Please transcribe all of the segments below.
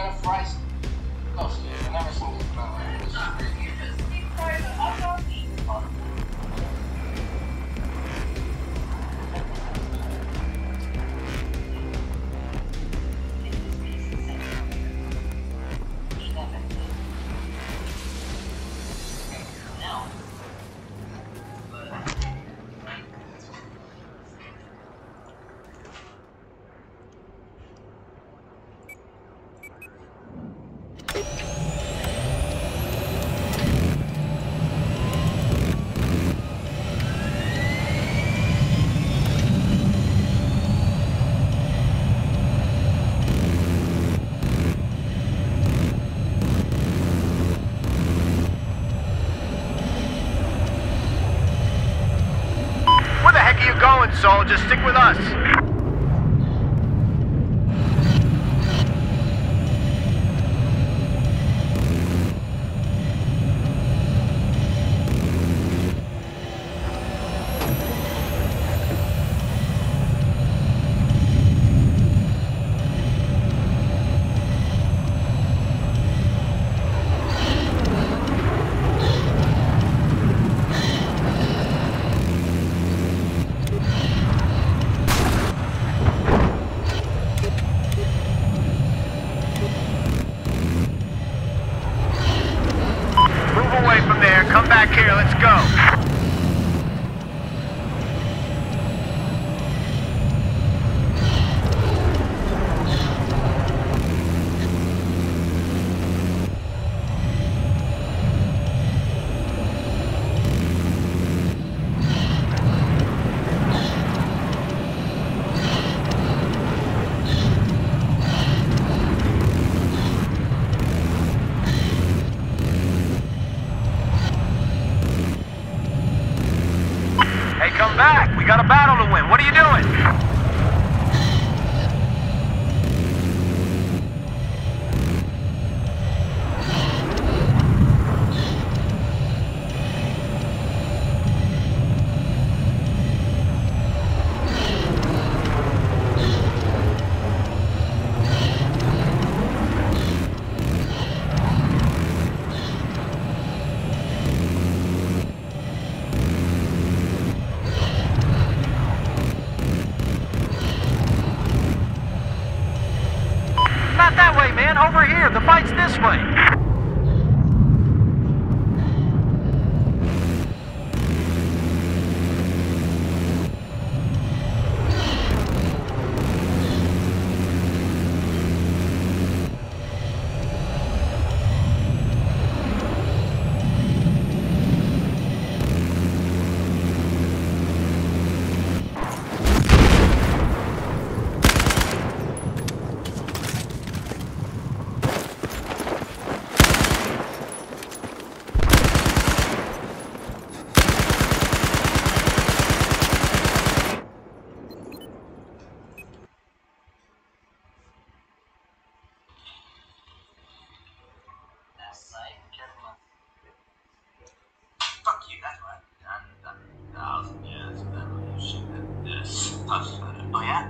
Steve, oh, I never seen this smell like this. Just stick with us. There. Come back here. Let's go. Hey, come back. We got a battle to win. What are you doing? Not that way, man. Over here. The fight's this way. Fuck you, that's right. And a thousand years of evolution and this. Oh yeah?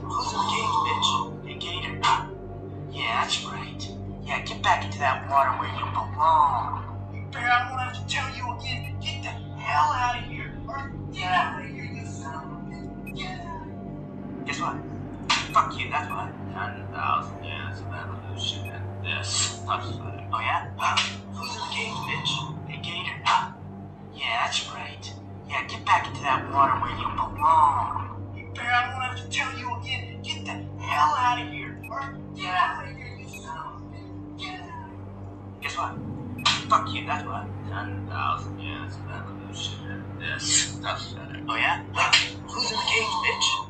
Who's in the cage, bitch? Hey, Gator? Yeah, that's right. Yeah, get back into that water where you belong. Bear, I won't have to tell you again. Get the hell out of here. Or get out of here, you son of a bitch. Get out. Guess what? Fuck you, that's. Ten thousand years of evolution and this. Oh yeah? Who's in the cage, bitch? Hey, Gator? Yeah, that's right. Yeah, get back into that water where you belong. Bear, I won't have to tell you again. Get the hell out of here. Or get out of here, Guess what? Fuck you, that's what. 10,000 years of evolution and this stuff. Oh yeah? Who's in the cage, bitch?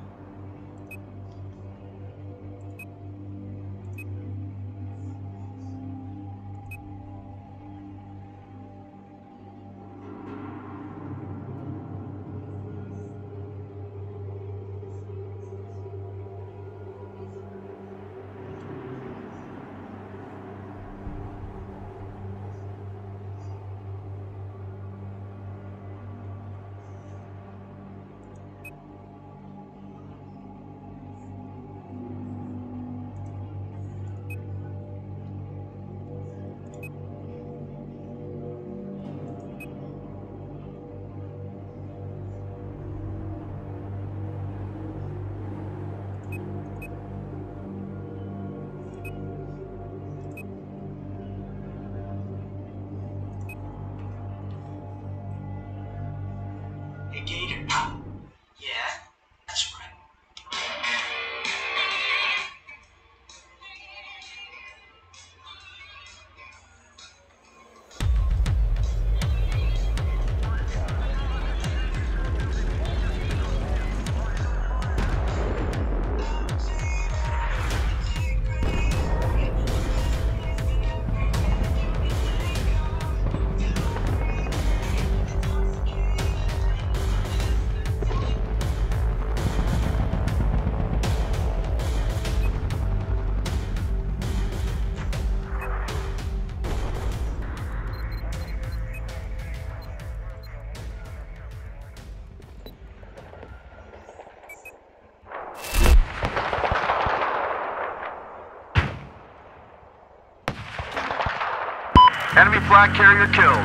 Enemy flag carrier killed.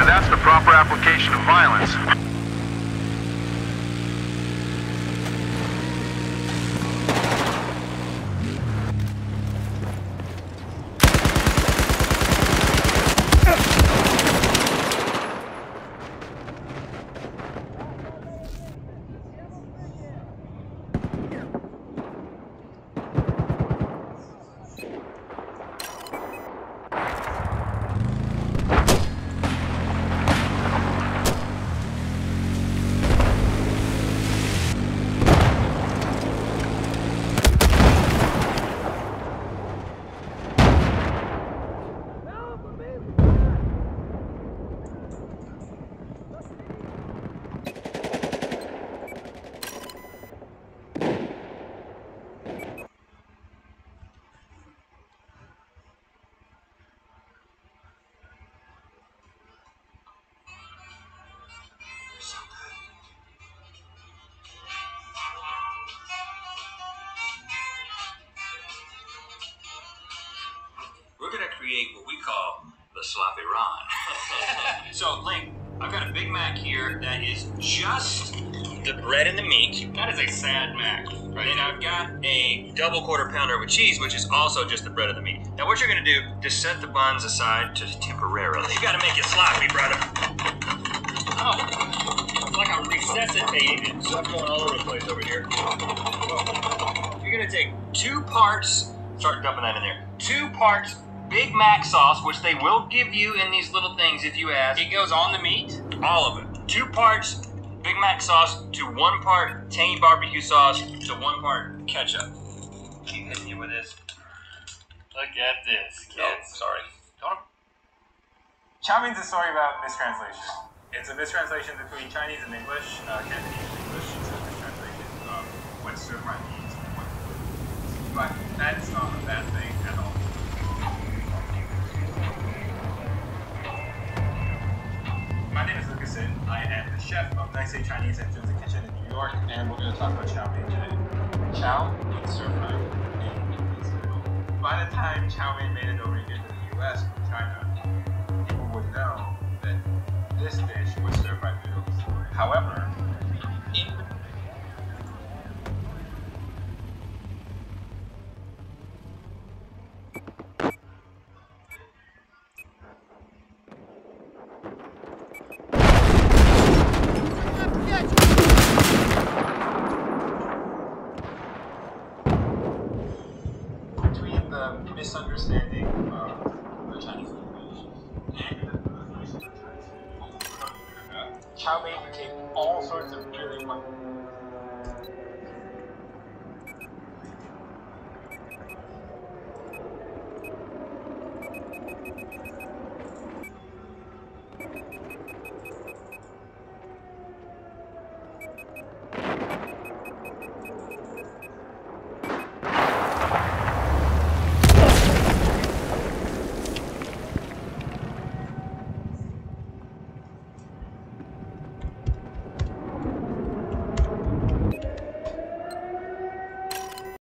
And that's the proper application of violence. Create what we call the sloppy Ron. so, Link, I've got a Big Mac here that is just the bread and the meat. That is a sad Mac. Right. And I've got a double quarter pounder with cheese, which is also just the bread and the meat. Now, what you're gonna do, just set the buns aside just temporarily. You gotta make it sloppy, brother. Oh, it's like I'm resuscitating it. Stuff going all over the place over here. You're gonna take two parts, start dumping that in there. Two parts Big Mac sauce, which they will give you in these little things if you ask. It goes on the meat? All of it. Two parts Big Mac sauce to one part tangy barbecue sauce to one part ketchup. Keep hitting you with this. Look at this, kids. Oh, sorry. Don't. Chow Mein's a story about mistranslation. It's a mistranslation between Chinese and English, uh, Cantonese and English. It's a mistranslation of what stir chef of Nice A Chinese and Jones Kitchen in New York, and we're going to talk about chow mein today. Chow means stir fry, and. By the time chow mein made it over here to the U.S. from China, people would know that this dish was stir fried noodles. However, in chow mein became all sorts of really wonderful